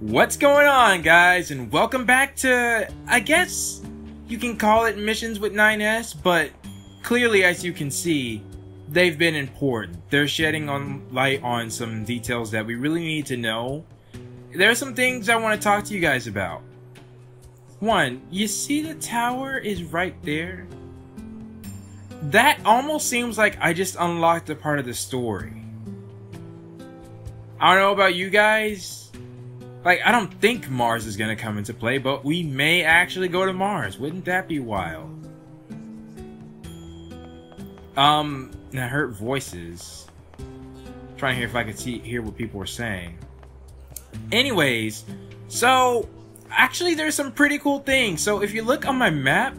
What's going on, guys, and welcome back to, I guess you can call it Missions with 9S, but clearly, as you can see, they've been important. They're shedding on light on some details that we really need to know. There are some things I want to talk to you guys about. One, you see the tower is right there? That almost seems like I just unlocked a part of the story. I don't know about you guys. Like, I don't think Mars is gonna come into play, but we may actually go to Mars. Wouldn't that be wild? Um, I heard voices. trying to hear if I could see hear what people were saying. Anyways, so actually there's some pretty cool things. So if you look on my map,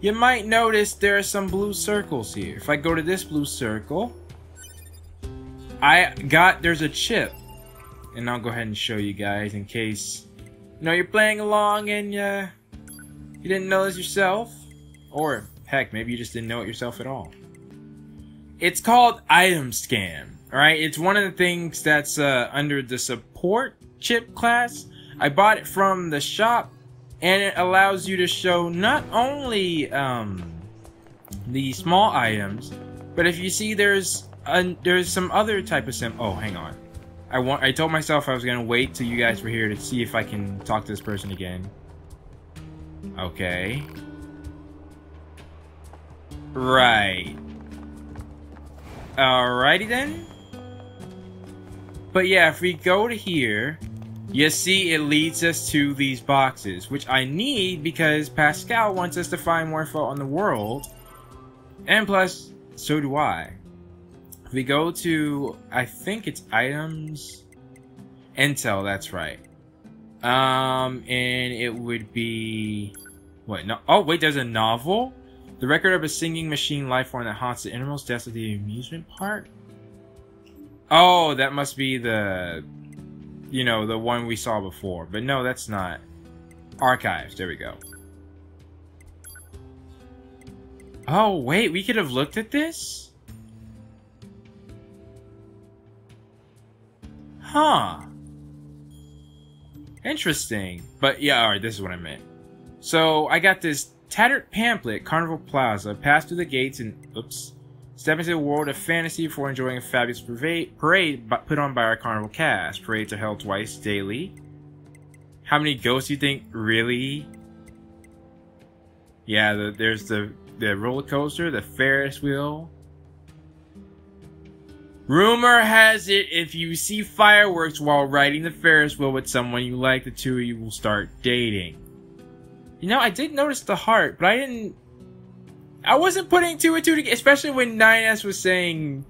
you might notice there are some blue circles here. If I go to this blue circle, I got, there's a chip. And I'll go ahead and show you guys in case, you know, you're playing along and uh, you didn't know this yourself. Or, heck, maybe you just didn't know it yourself at all. It's called Item Scan, alright? It's one of the things that's uh, under the support chip class. I bought it from the shop and it allows you to show not only um, the small items, but if you see there's there's some other type of sim. Oh, hang on. I want. I told myself I was gonna wait till you guys were here to see if I can talk to this person again. Okay. Right. Alrighty then. But yeah, if we go to here, you see it leads us to these boxes, which I need because Pascal wants us to find more info on the world. And plus, so do I. We go to, I think it's items, Intel, that's right. Um, and it would be, what, no, oh wait, there's a novel? The record of a singing machine life form that haunts the innermost depths of the amusement park? Oh, that must be the, you know, the one we saw before. But no, that's not. Archives, there we go. Oh, wait, we could have looked at this? Huh. Interesting. But yeah, alright, this is what I meant. So, I got this tattered pamphlet, Carnival Plaza. Pass through the gates and, oops, step into a world of fantasy before enjoying a fabulous parade, put on by our Carnival cast. Parades are held twice daily. How many ghosts do you think? Really? Yeah, the, there's the, the roller coaster, the Ferris wheel, Rumor has it if you see fireworks while riding the Ferris wheel with someone you like, the two of you will start dating. You know, I did notice the heart, but I didn't. I wasn't putting two and two together, especially when 9S was saying.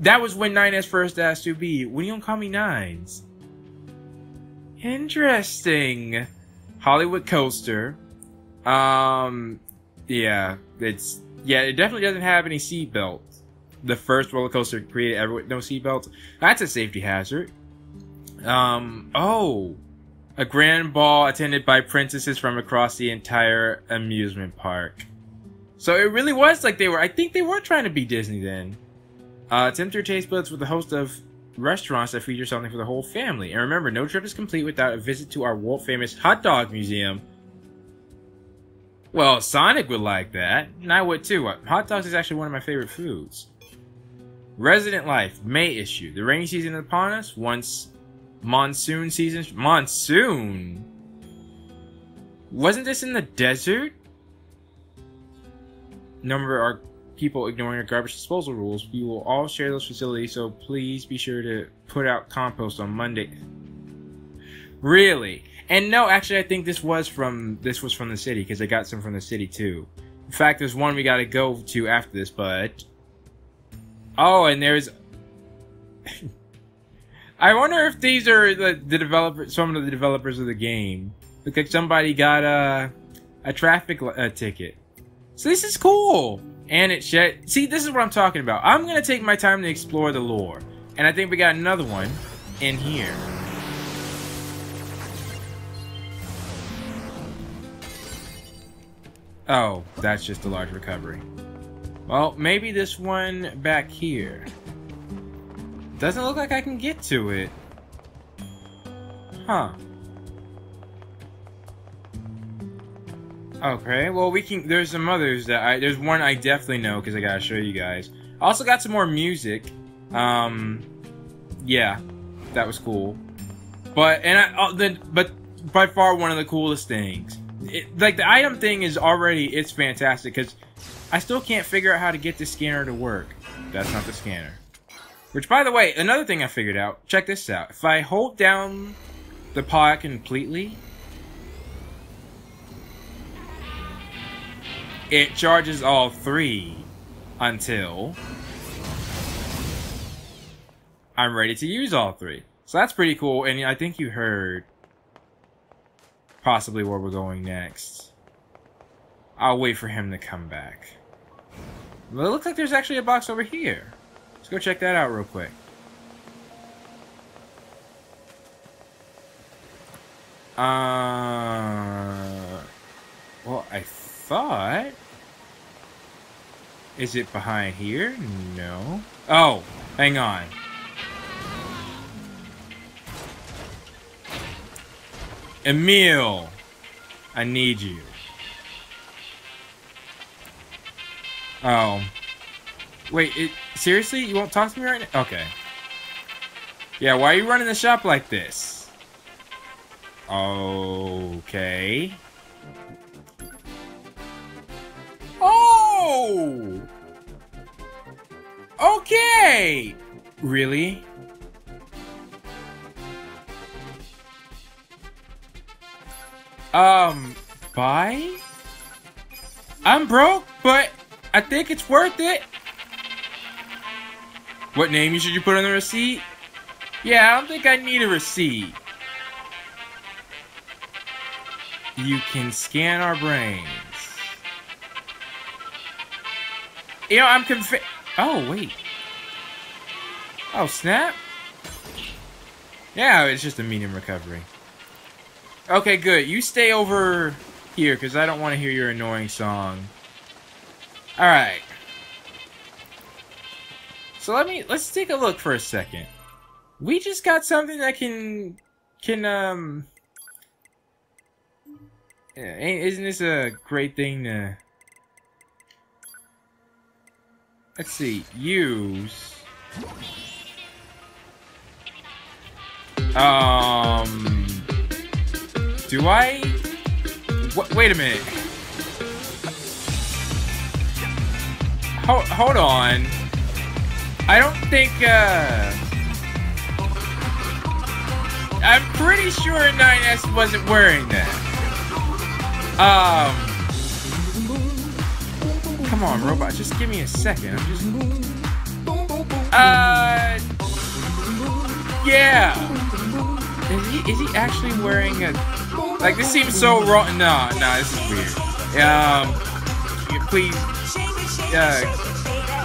That was when 9S first asked to be. When you don't call me Nines? Interesting. Hollywood Coaster. Um, yeah, it's yeah, it definitely doesn't have any seat belts the first roller coaster created ever with no seatbelts. That's a safety hazard. Um, oh, a grand ball attended by princesses from across the entire amusement park. So it really was like they were, I think they were trying to be Disney then. Uh, Tempter Taste Buds with a host of restaurants that feature something for the whole family. And remember, no trip is complete without a visit to our world famous hot dog museum. Well, Sonic would like that, and I would too. Hot dogs is actually one of my favorite foods. Resident Life, May issue. The rainy season is upon us. Once monsoon season. Monsoon? Wasn't this in the desert? Number are people ignoring our garbage disposal rules. We will all share those facilities, so please be sure to put out compost on Monday. Really? And no, actually, I think this was from this was from the city because I got some from the city too. In fact, there's one we got to go to after this, but Oh, and there's. I wonder if these are the, the developer, some of the developers of the game. Look like somebody got a a traffic ticket. So this is cool. And it shed. See, this is what I'm talking about. I'm gonna take my time to explore the lore, and I think we got another one in here. Oh, that's just a large recovery. Well, maybe this one back here. Doesn't look like I can get to it. Huh. Okay, well we can, there's some others that I, there's one I definitely know because I gotta show you guys. I also got some more music. Um, yeah, that was cool. But, and I, oh, then, but by far one of the coolest things it, like the item thing is already it's fantastic because I still can't figure out how to get the scanner to work. That's not the scanner. Which, by the way, another thing I figured out. Check this out. If I hold down the paw completely, it charges all three until I'm ready to use all three. So that's pretty cool, and I think you heard possibly where we're going next. I'll wait for him to come back. Well, it looks like there's actually a box over here. Let's go check that out real quick. Uh, well, I thought... Is it behind here? No. Oh, hang on. Emil, I need you. Oh. Wait, it, seriously? You won't talk to me right now? Okay. Yeah, why are you running the shop like this? Okay. Oh! Okay! Really? Um, buy? I'm broke, but I think it's worth it. What name should you put on the receipt? Yeah, I don't think I need a receipt. You can scan our brains. You know, I'm conf- Oh, wait. Oh, snap? Yeah, it's just a medium recovery. Okay, good. You stay over here, because I don't want to hear your annoying song. Alright. So let me, let's take a look for a second. We just got something that can, can, um... Isn't this a great thing to... Let's see, use... Um... Do I... Wait a minute. Hold, hold on. I don't think, uh... I'm pretty sure 9S wasn't wearing that. Um... Come on, robot, just give me a second. I'm just... Uh... Yeah! Is he, is he actually wearing a... Like, this seems so wrong. No, no, this is weird. Um, please, uh,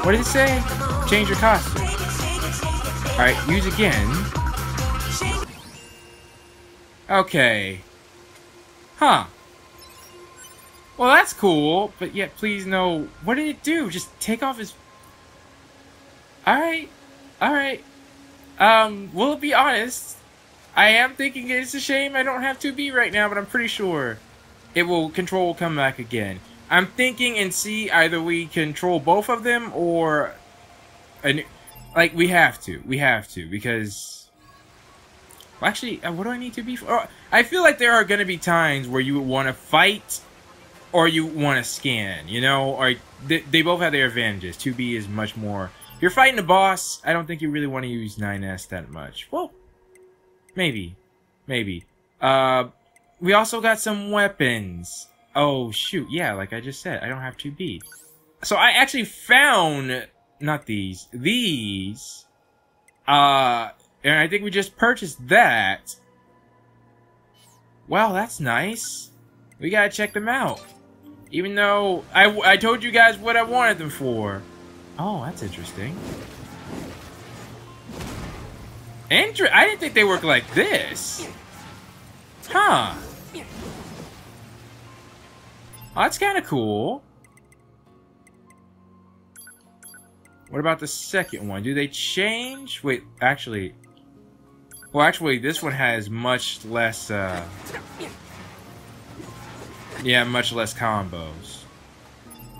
what did it say? Change your costume. Alright, use again. Okay. Huh. Well, that's cool, but yet please no... What did it do? Just take off his... Alright. Alright. Um, we'll be honest. I am thinking it's a shame I don't have 2B right now, but I'm pretty sure it will control will come back again. I'm thinking and see either we control both of them or and like we have to. We have to because well, actually, uh, what do I need 2B for? Oh, I feel like there are going to be times where you want to fight or you want to scan, you know, or they, they both have their advantages. 2B is much more if you're fighting a boss, I don't think you really want to use 9S that much. Well, Maybe. Maybe. Uh, we also got some weapons. Oh, shoot. Yeah, like I just said, I don't have 2B. So I actually found, not these, these. Uh, and I think we just purchased that. Wow, that's nice. We gotta check them out. Even though I, I told you guys what I wanted them for. Oh, that's interesting. Inter I didn't think they work like this. Huh. Oh, that's kind of cool. What about the second one? Do they change? Wait, actually... Well, actually, this one has much less, uh... Yeah, much less combos.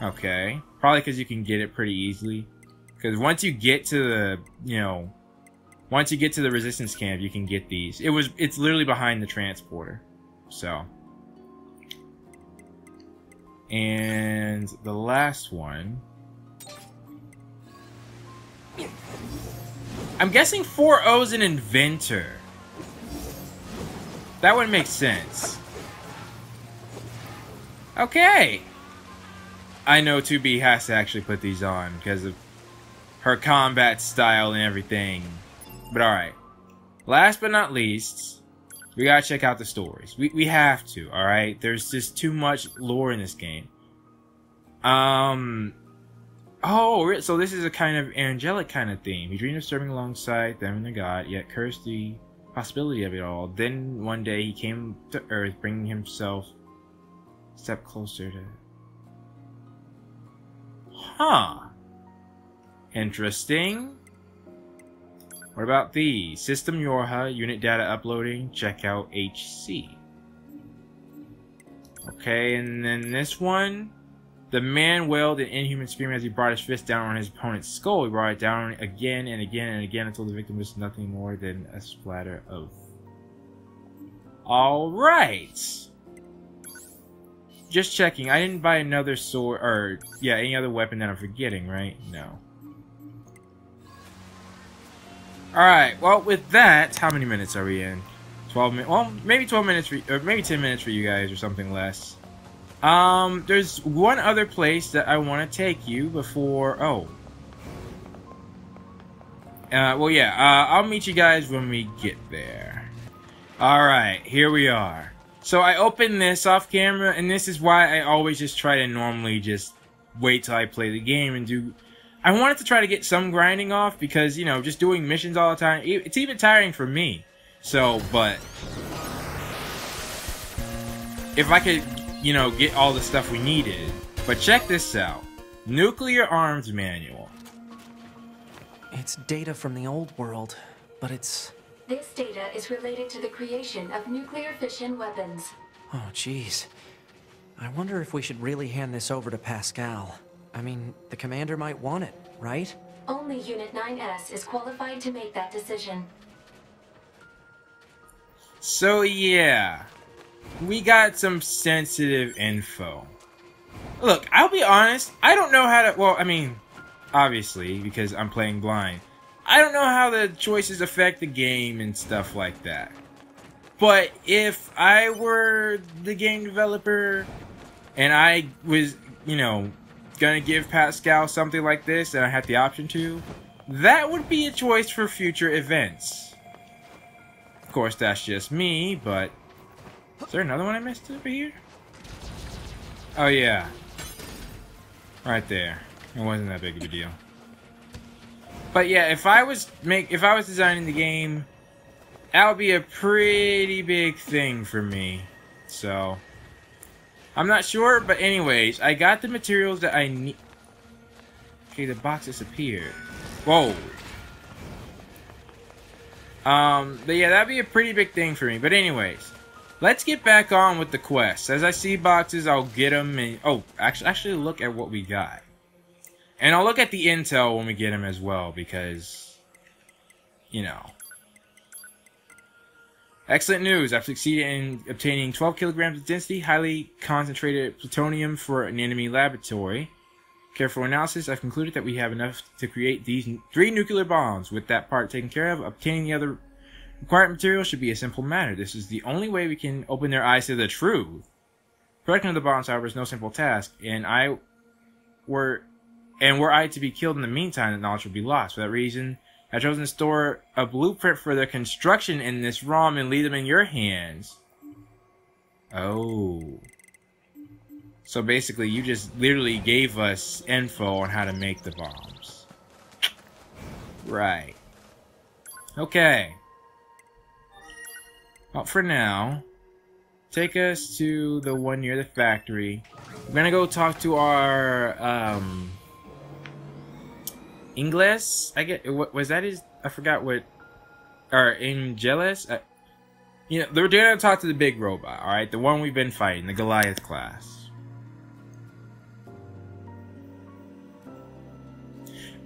Okay. Probably because you can get it pretty easily. Because once you get to the, you know, once you get to the resistance camp, you can get these. It was, it's literally behind the transporter. So. And the last one. I'm guessing 4O's an inventor. That would make sense. Okay. I know 2B has to actually put these on because of her combat style and everything. But alright. Last but not least, we gotta check out the stories. We, we have to, alright? There's just too much lore in this game. Um... Oh, so this is a kind of angelic kind of theme. He dreamed of serving alongside them and their god, yet cursed the possibility of it all. Then one day he came to Earth, bringing himself a step closer to... Huh. Interesting. What about these? System Yorha, unit data uploading, checkout HC. Okay, and then this one. The man wailed an inhuman scream as he brought his fist down on his opponent's skull. He brought it down again and again and again until the victim was nothing more than a splatter of... Alright! Just checking. I didn't buy another sword, or, yeah, any other weapon that I'm forgetting, right? No. Alright, well, with that, how many minutes are we in? 12 minutes, well, maybe 12 minutes, for, or maybe 10 minutes for you guys, or something less. Um, there's one other place that I want to take you before... Oh. Uh, well, yeah, uh, I'll meet you guys when we get there. Alright, here we are. So I opened this off camera, and this is why I always just try to normally just wait till I play the game and do... I wanted to try to get some grinding off because, you know, just doing missions all the time, it's even tiring for me. So, but... If I could you know, get all the stuff we needed. But check this out. Nuclear Arms Manual. It's data from the old world, but it's... This data is related to the creation of nuclear fission weapons. Oh, jeez. I wonder if we should really hand this over to Pascal. I mean, the commander might want it, right? Only Unit 9S is qualified to make that decision. So yeah, we got some sensitive info. Look, I'll be honest, I don't know how to, well, I mean, obviously, because I'm playing blind, I don't know how the choices affect the game and stuff like that. But if I were the game developer and I was, you know, gonna give Pascal something like this and I had the option to, that would be a choice for future events. Of course, that's just me, but is there another one I missed over here? Oh yeah. Right there. It wasn't that big of a deal. But yeah, if I was make if I was designing the game, that would be a pretty big thing for me. So I'm not sure, but anyways, I got the materials that I need. Okay, the box disappeared. Whoa. Um, but yeah, that'd be a pretty big thing for me. But anyways, Let's get back on with the quest. As I see boxes, I'll get them. And, oh, actually, actually look at what we got. And I'll look at the intel when we get them as well, because, you know. Excellent news. I've succeeded in obtaining 12 kilograms of density, highly concentrated plutonium for an enemy laboratory. Careful analysis, I've concluded that we have enough to create these three nuclear bombs. With that part taken care of, obtaining the other Required material should be a simple matter. This is the only way we can open their eyes to the truth. Production of the bombs, however, is no simple task, and I were and were I to be killed in the meantime, the knowledge would be lost. For that reason, I've chosen to store a blueprint for their construction in this ROM and leave them in your hands. Oh. So basically, you just literally gave us info on how to make the bombs. Right. Okay. Well, for now, take us to the one near the factory. We're gonna go talk to our, um... Ingles? I get, what, was that his, I forgot what, or Angelus? Uh, You know, they're gonna talk to the big robot, alright? The one we've been fighting, the Goliath class.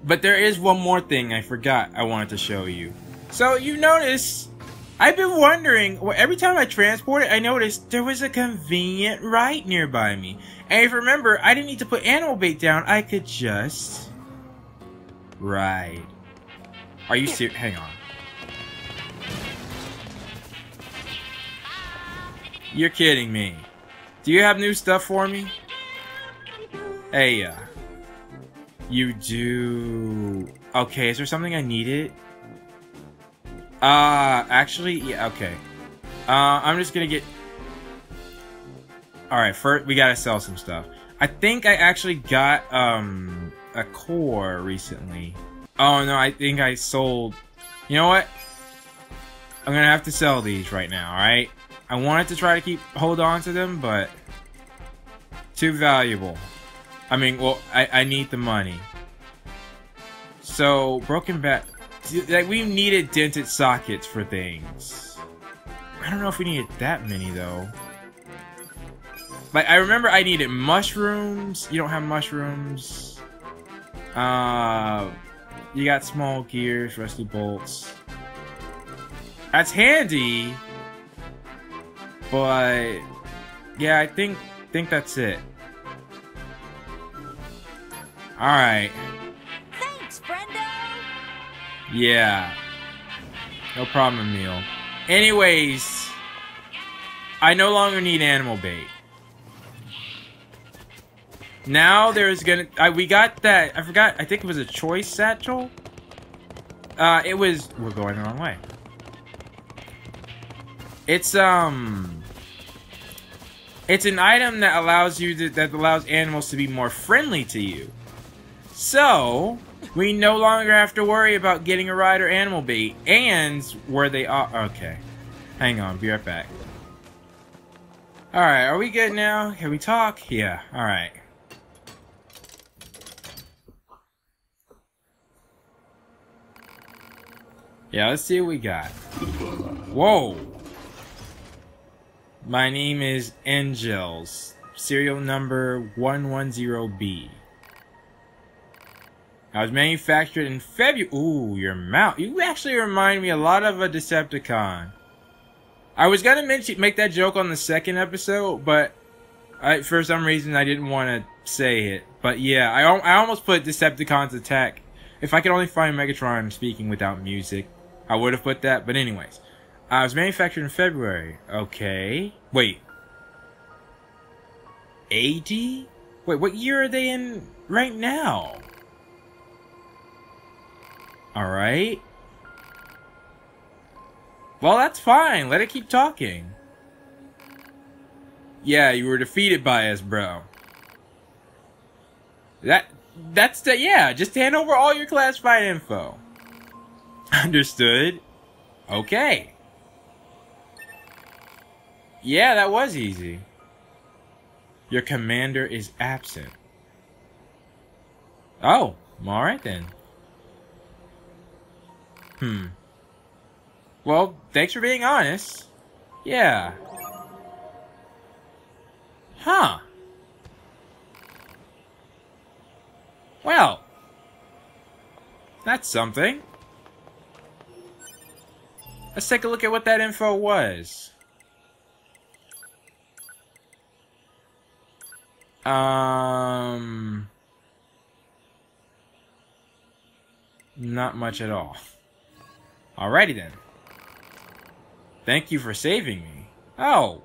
But there is one more thing I forgot I wanted to show you. So you notice, I've been wondering, well, every time I transport it, I noticed there was a convenient right nearby me. And if you remember, I didn't need to put animal bait down, I could just ride. Are you serious? Hang on. You're kidding me. Do you have new stuff for me? Hey, uh, you do. Okay, is there something I needed? Uh, actually, yeah, okay. Uh, I'm just gonna get. Alright, first, we gotta sell some stuff. I think I actually got, um, a core recently. Oh no, I think I sold. You know what? I'm gonna have to sell these right now, alright? I wanted to try to keep hold on to them, but too valuable. I mean, well, I, I need the money. So, broken bat... Like, we needed dented sockets for things. I don't know if we needed that many, though. Like, I remember I needed mushrooms. You don't have mushrooms. Uh, you got small gears, rusty bolts. That's handy. But yeah, I think think that's it. All right. Thanks, Brendo. Yeah. No problem, Emil. Anyways, I no longer need animal bait. Now there's gonna. I, we got that. I forgot. I think it was a choice satchel. Uh, it was. We're going the wrong way. It's um. It's an item that allows you to, that allows animals to be more friendly to you. So we no longer have to worry about getting a ride or animal bait, and where they are. Okay, hang on. Be right back. All right, are we good now? Can we talk? Yeah. All Yeah, let's see what we got. Whoa. My name is Angels, serial number 110B. I was manufactured in February. Ooh, your mouth. You actually remind me a lot of a Decepticon. I was gonna mention make that joke on the second episode, but I, for some reason I didn't want to say it. But yeah, I, I almost put Decepticons attack. If I could only find Megatron speaking without music, I would have put that. But anyways, I was manufactured in February. Okay. Wait. 80? Wait, what year are they in right now? Alright. Well, that's fine. Let it keep talking. Yeah, you were defeated by us, bro. That, that's the, yeah, just hand over all your classified info. Understood. Okay. Yeah, that was easy. Your commander is absent. Oh, alright then. Hmm. Well, thanks for being honest. Yeah. Huh. Well. That's something. Let's take a look at what that info was. Um... Not much at all. Alrighty then. Thank you for saving me. Oh,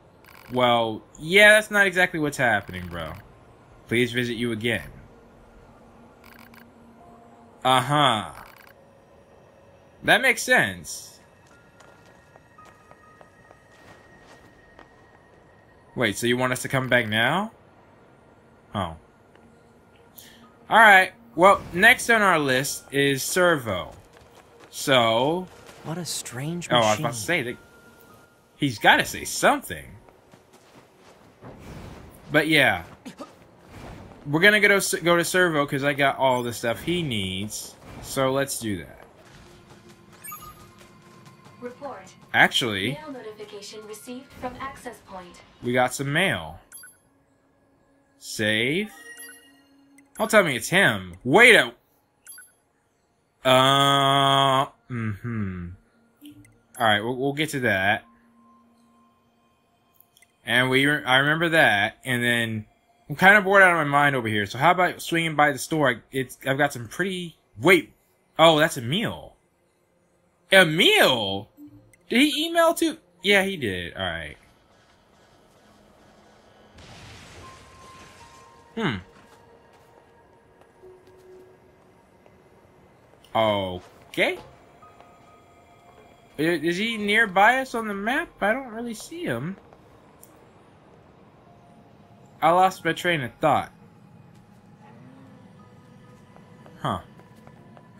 well, yeah, that's not exactly what's happening, bro. Please visit you again. Uh-huh. That makes sense. Wait, so you want us to come back now? Oh. Alright, well, next on our list is Servo. So... What a strange machine. Oh. I was about to say, that he's got to say something. But yeah. We're going to go to, go to Servo because I got all the stuff he needs. So let's do that. Report. Actually, received from access point. we got some mail. Save. Don't tell me it's him. Wait a. Uh. Mm-hmm. All right, we'll, we'll get to that. And we, I remember that, and then I'm kind of bored out of my mind over here. So how about swinging by the store? I- It's I've got some pretty. Wait. Oh, that's Emil. A meal. Did he email to? Yeah, he did. All right. Hmm. Okay. Is he nearby us on the map? I don't really see him. I lost my train of thought. Huh.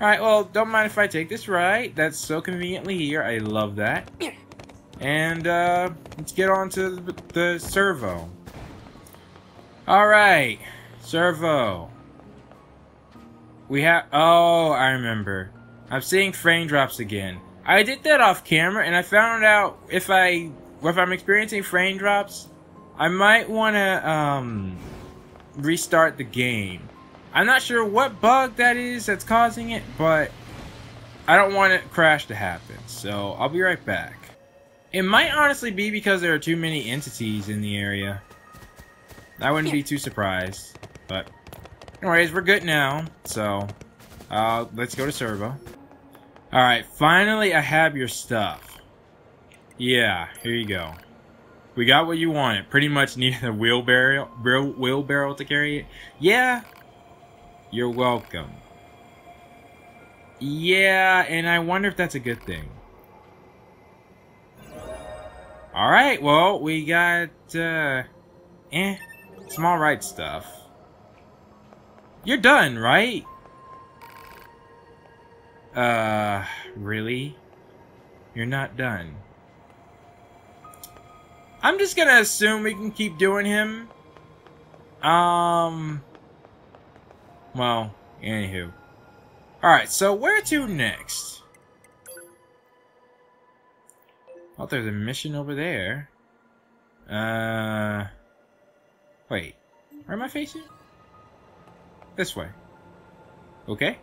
Alright, well, don't mind if I take this right. That's so conveniently here. I love that. And, uh, let's get on to the, the servo. Alright, servo. We have. Oh, I remember. I'm seeing frame drops again. I did that off camera, and I found out if I if I'm experiencing frame drops, I might want to um restart the game. I'm not sure what bug that is that's causing it, but I don't want it crash to happen. So I'll be right back. It might honestly be because there are too many entities in the area. I wouldn't be too surprised, but anyways, we're good now. So uh, let's go to servo. All right, finally I have your stuff. Yeah, here you go. We got what you wanted. Pretty much needed a wheelbarrow, wheelbarrow to carry it. Yeah, you're welcome. Yeah, and I wonder if that's a good thing. All right, well we got uh, eh, some all right stuff. You're done, right? Uh, really? You're not done. I'm just gonna assume we can keep doing him. Um. Well, anywho. Alright, so where to next? Oh, there's a mission over there. Uh. Wait. Where am I facing? This way. Okay.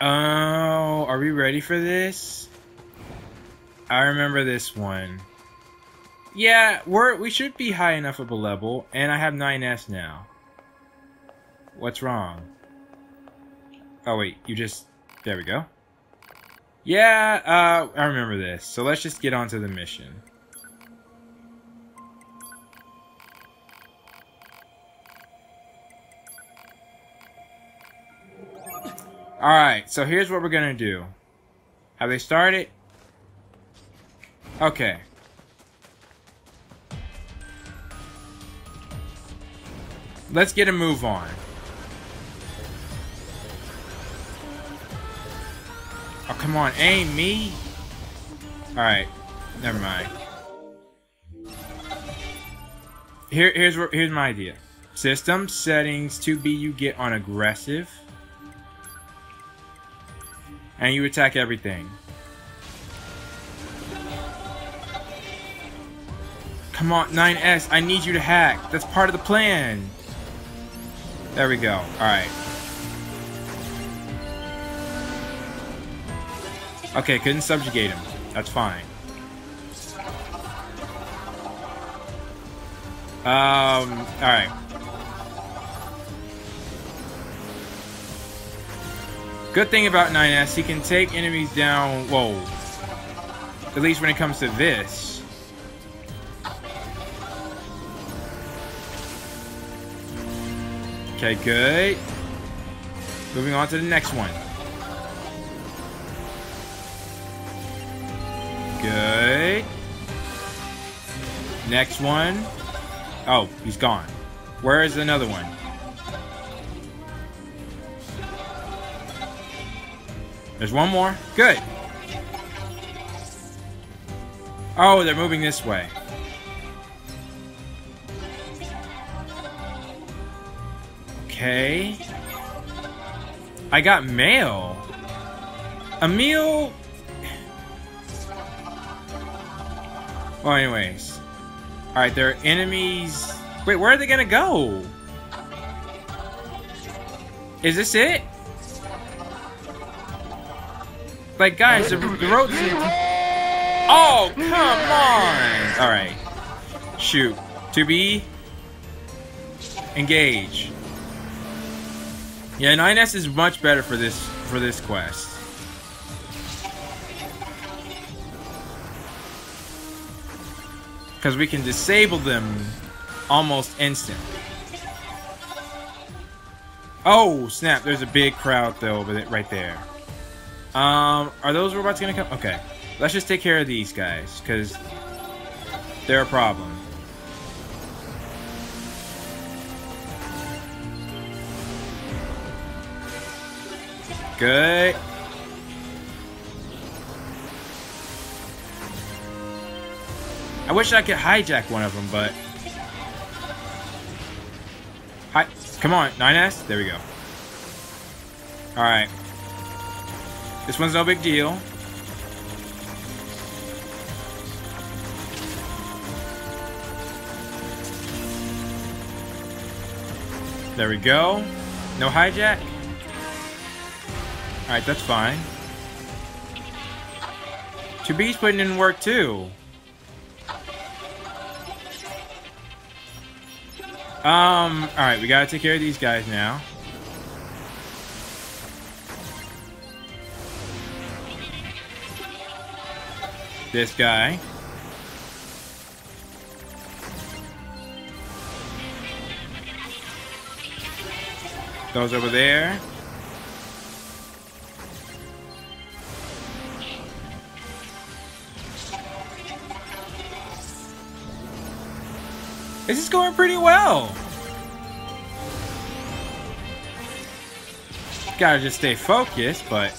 Oh, are we ready for this? I remember this one. Yeah, we're we should be high enough of a level, and I have 9S now. What's wrong? Oh wait, you just there we go. Yeah, uh, I remember this. So let's just get on to the mission. Alright, so here's what we're gonna do. Have they started? Okay. Let's get a move on. Oh, come on, aim me. Alright, never mind. Here, here's here's my idea. System settings 2B you get on aggressive. And you attack everything. Come on, 9S, I need you to hack. That's part of the plan. There we go. Alright. Okay, couldn't subjugate him. That's fine. Um, alright. Good thing about 9S, he can take enemies down, whoa. At least when it comes to this. Okay, good. Moving on to the next one. Next one. Oh, he's gone. Where is another one? There's one more. Good. Oh, they're moving this way. Okay. I got mail. Emil. Well, anyways. Alright, there are enemies... Wait, where are they gonna go? Is this it? Like, guys, the, the road Oh, come on! Alright. Shoot. 2B... Engage. Yeah, 9S is much better for this for this quest. Because we can disable them almost instantly. Oh, snap. There's a big crowd, though, right there. Um, are those robots going to come? Okay. Let's just take care of these guys, because they're a problem. Good. I wish I could hijack one of them, but... Hi, come on, 9S. There we go. Alright. This one's no big deal. There we go. No hijack. Alright, that's fine. 2B's putting in work too. Um, alright, we gotta take care of these guys now. This guy. Those over there. This is going pretty well. Gotta just stay focused, but...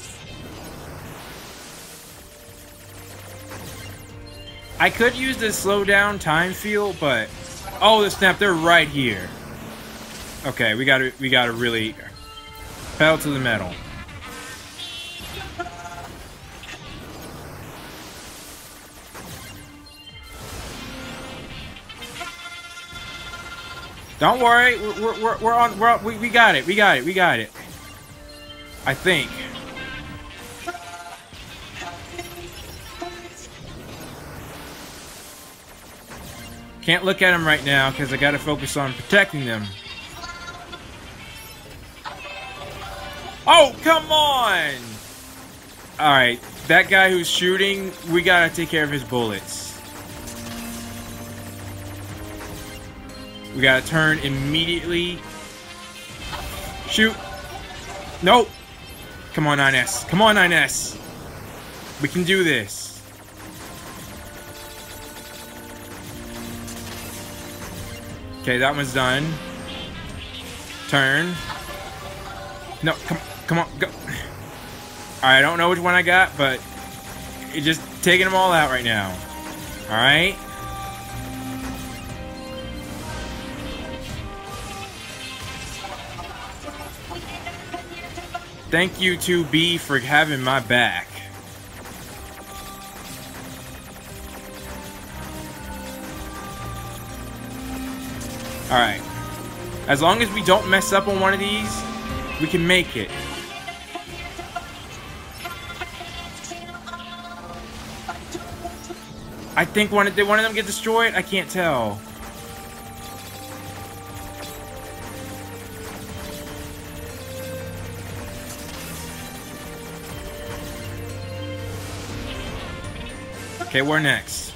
I could use the slow down time field, but... Oh, the snap, they're right here. Okay, we gotta, we gotta really... Pedal to the metal. Don't worry, we're, we're, we're on, we're on, we, we got it, we got it, we got it. I think. Can't look at them right now because I got to focus on protecting them. Oh, come on! Alright, that guy who's shooting, we gotta take care of his bullets. We gotta turn immediately. Shoot. Nope. Come on, 9S. Come on, 9S. We can do this. Okay, that one's done. Turn. No, come, come on, go. I don't know which one I got, but it's just taking them all out right now. All right. Thank you 2B for having my back. Alright. As long as we don't mess up on one of these, we can make it. I think one of, did one of them get destroyed? I can't tell. Okay, where next?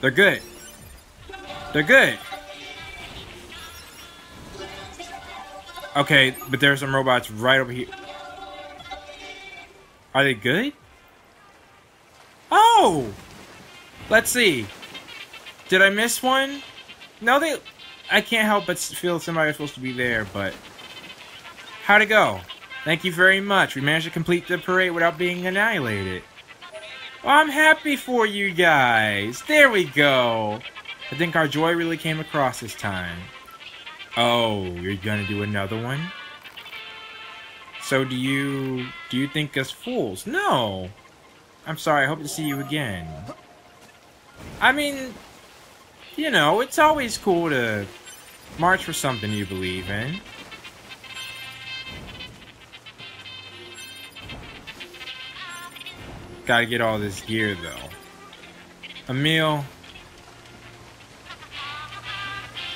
They're good. They're good. Okay, but there's some robots right over here. Are they good? Oh! Let's see. Did I miss one? No, they... I can't help but feel somebody's supposed to be there, but... How'd it go? Thank you very much. We managed to complete the parade without being annihilated. Well, I'm happy for you guys. There we go. I think our joy really came across this time. Oh, you're gonna do another one? So do you do you think us fools? No. I'm sorry. I hope to see you again. I mean, you know, it's always cool to march for something you believe in. Gotta get all this gear, though. Emil.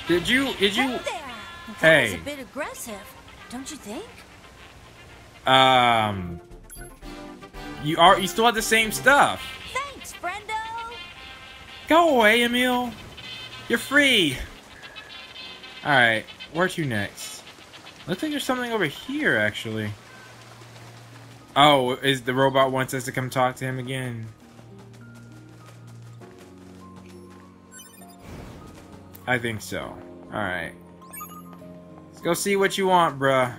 Did you, did you, Hey! That Hey. was a bit aggressive, don't you think? um, you are, you still have the same stuff. Thanks, friendo! Go away, Emil. You're free. Alright, where to next? Looks like there's something over here, actually. Oh, is the robot wants us to come talk to him again? I think so. Alright. Let's go see what you want, bruh.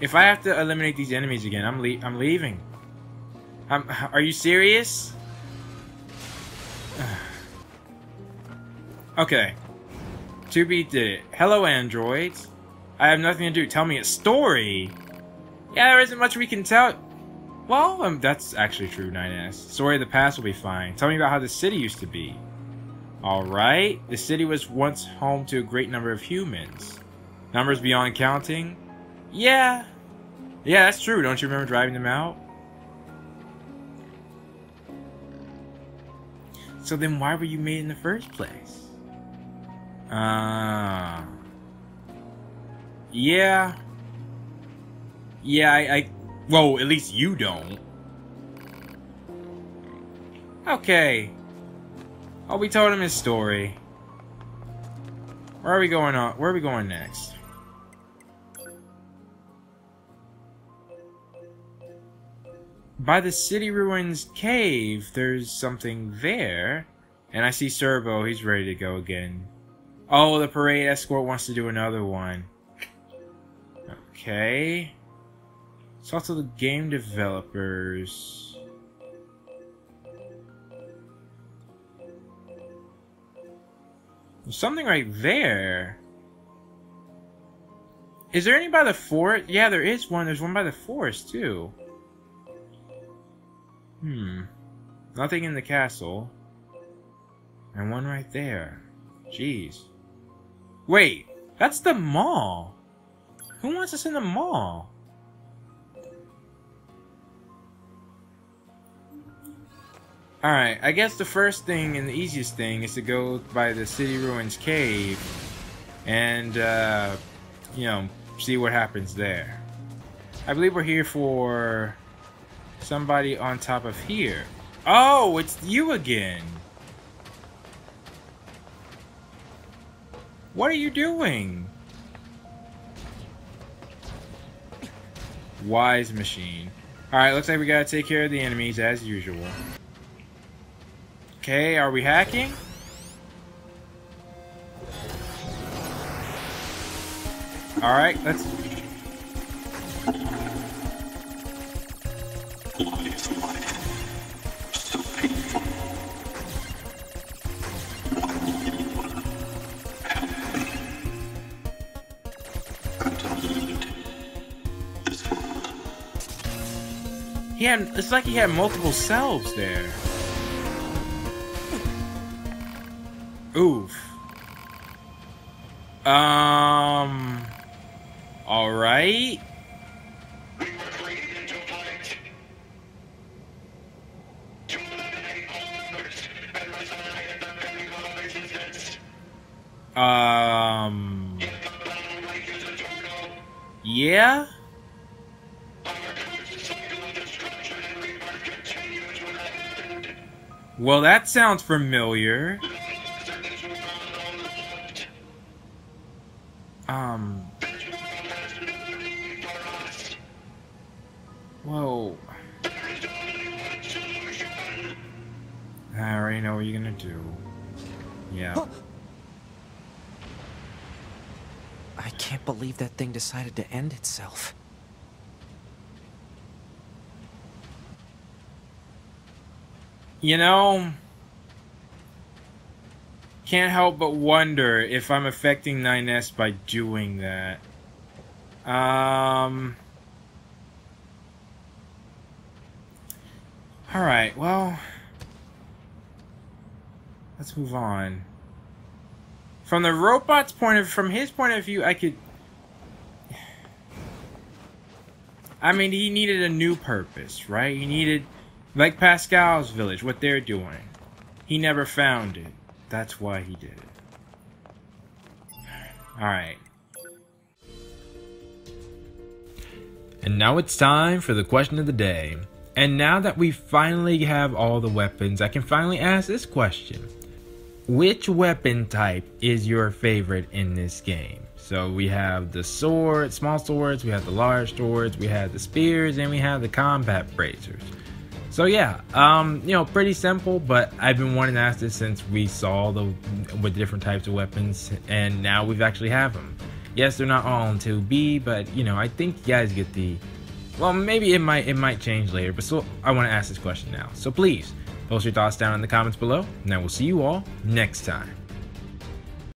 If I have to eliminate these enemies again, I'm le I'm leaving. Um, are you serious? okay. 2B did it. Hello, androids. I have nothing to do. Tell me a story. Yeah, there isn't much we can tell. Well, um, that's actually true, 9S. Story of the past will be fine. Tell me about how the city used to be. Alright. The city was once home to a great number of humans. Numbers beyond counting? Yeah. Yeah, that's true. Don't you remember driving them out? So then why were you made in the first place? Ah. Yeah. Yeah, I, I... Well, at least you don't. Okay. Oh, we told him his story. Where are we going on? Where are we going next? By the city ruins cave, there's something there. And I see Servo, he's ready to go again. Oh, the parade escort wants to do another one. Okay. It's also the game developers. There's something right there. Is there any by the forest? Yeah, there is one. There's one by the forest, too. Hmm. Nothing in the castle. And one right there. Jeez. Wait, that's the mall. Who wants us in the mall? Alright, I guess the first thing and the easiest thing is to go by the City Ruins Cave and, uh, you know, see what happens there. I believe we're here for somebody on top of here. Oh, it's you again. What are you doing? Wise machine. Alright, looks like we gotta take care of the enemies as usual. Okay, are we hacking? Alright, let's... had, it's like he had multiple selves there. Oof. Um. All right. Um. Yeah. Well, that sounds familiar. Um. Whoa. I already know what you're gonna do. Yeah. I can't believe that thing decided to end itself. You know, can't help but wonder if I'm affecting 9S by doing that. Um, Alright, well... Let's move on. From the robot's point of... From his point of view, I could... I mean, he needed a new purpose, right? He needed... Like Pascal's village, what they're doing. He never found it. That's why he did it. Alright. And now it's time for the question of the day. And now that we finally have all the weapons, I can finally ask this question. Which weapon type is your favorite in this game? So we have the sword, small swords, we have the large swords, we have the spears, and we have the combat bracers. So yeah, um, you know, pretty simple, but I've been wanting to ask this since we saw the with different types of weapons, and now we've actually have them. Yes, they're not all in 2B, but you know, I think you guys get the. Well, maybe it might it might change later, but so I want to ask this question now. So please post your thoughts down in the comments below, and I will see you all next time.